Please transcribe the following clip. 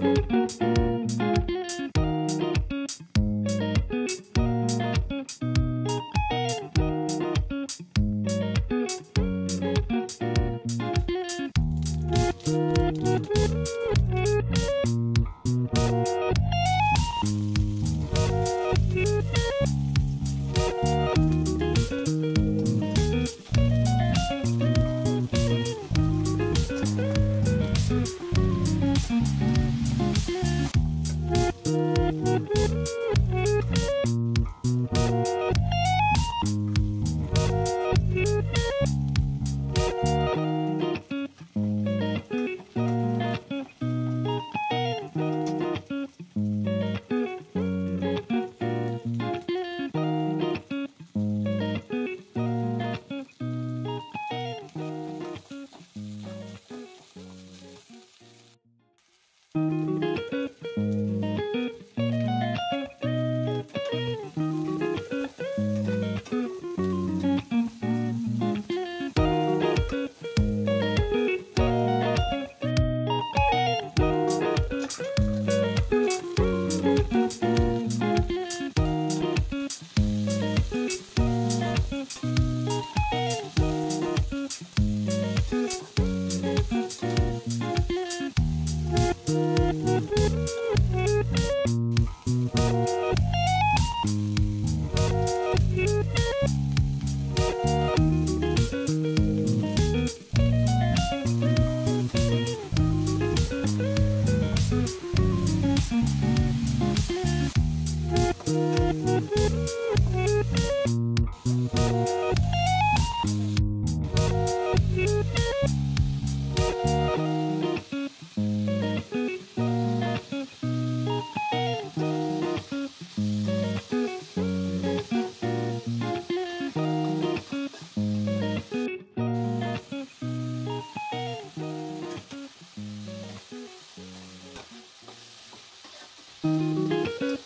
Thank you. Música うん。